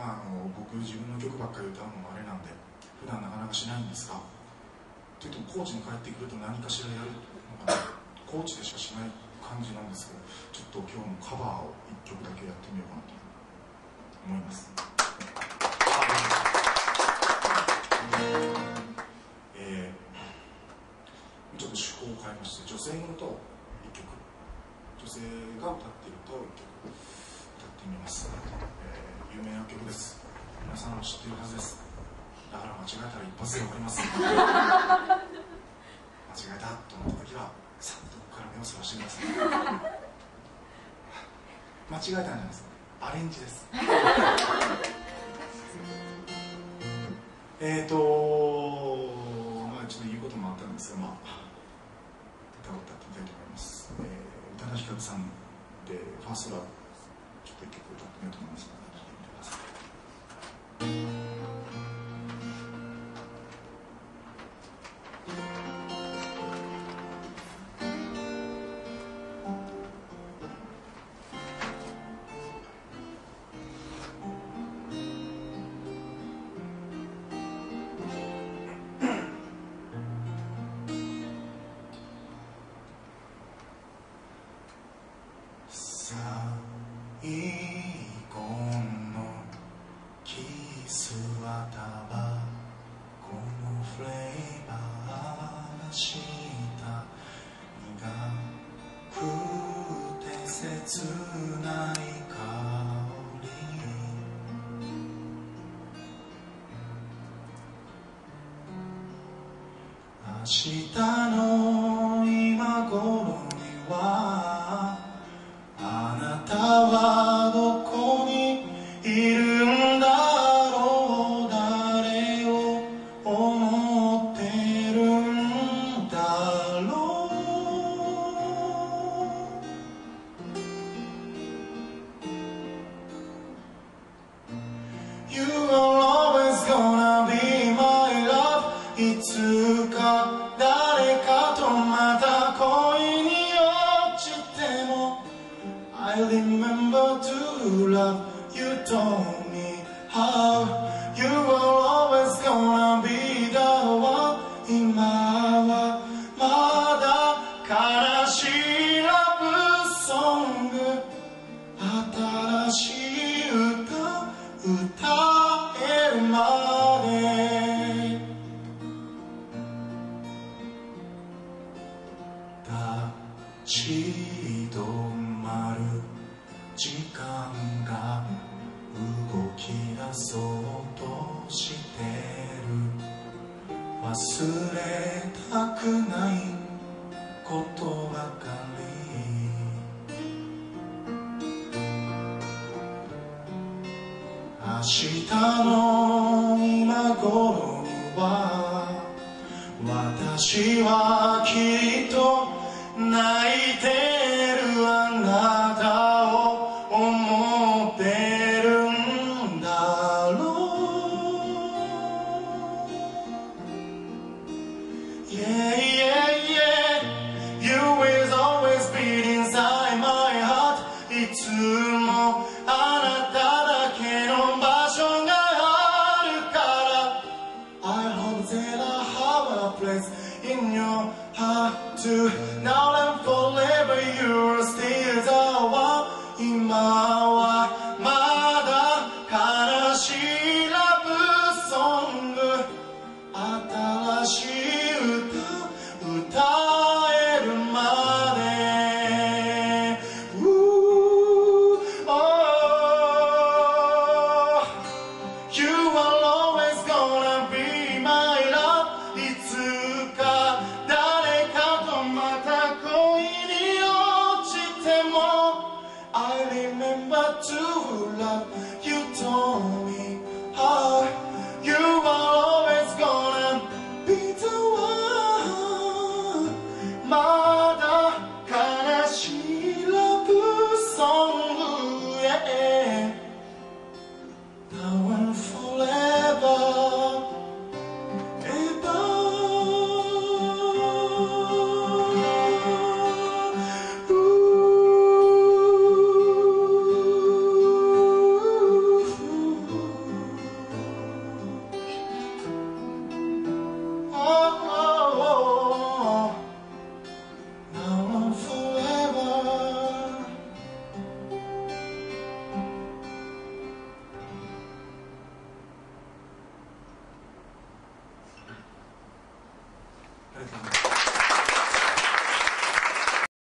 まあ、あの僕自分の曲ばっかり歌うのもあれなんで普段なかなかしないんですがといっても高知に帰ってくると何かしらやるのが、ね、高知でしかしない感じなんですけどちょっと今日もカバーを1曲だけやってみようかなと思います。えー、ちょっと趣向を変えまして女性の歌を1曲。女性が歌っている歌を1曲歌ってみます、えー、曲です。皆さんも知っているはずです。だから間違えたら一発で終わります。間違えたと思った時はさっとここから目をそらしてください。間違えたんじゃないです。アレンジです。えっとまあちょっと言うこともあったんですがまあ歌を歌ってみたいと思います、えー、宇多田ヒカルさんでファーストラブちょっと一曲歌ってみようと思います Thank you. 姿はこのフレーバーがした。苦くて切ない香り。明日の立ち止まる時間が動き出そうとしてる。忘れたくないことばかり。明日の今頃には私はきっと泣いて Now and forever you're to